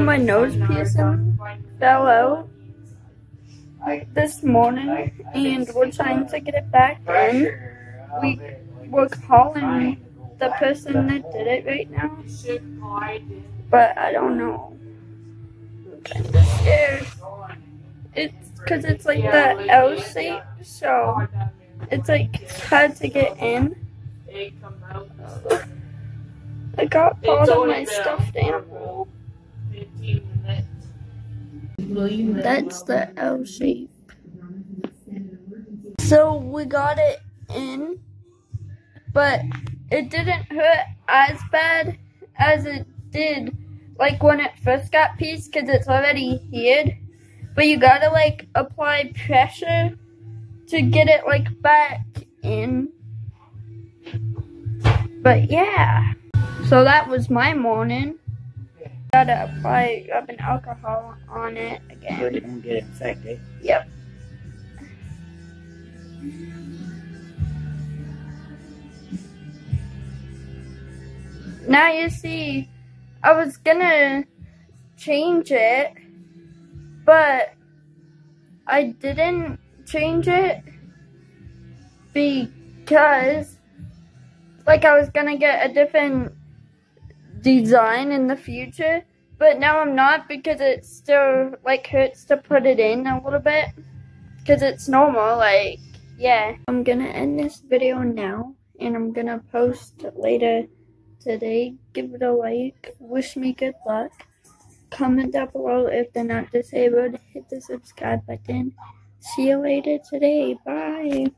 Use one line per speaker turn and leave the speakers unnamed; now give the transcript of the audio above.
My nose piercing fell out this morning and we're trying to get it back in. We, we're calling the person that did it right now. But I don't know. I'm scared. It's because it's like the L shape, so it's like hard to get in. I got part of my stuffed animal. That's the L shape. So we got it in, but it didn't hurt as bad as it did like when it first got pieced because it's already healed. But you gotta like apply pressure to get it like back in. But yeah. So that was my morning. Gotta apply rubbing alcohol on it again.
So it don't get infected.
Yep. Now you see, I was gonna change it, but I didn't change it because, like, I was gonna get a different design in the future, but now I'm not because it still, like, hurts to put it in a little bit because it's normal, like, yeah. I'm gonna end this video now, and I'm gonna post later today. Give it a like, wish me good luck. Comment down below if they're not disabled. Hit the subscribe button. See you later today. Bye.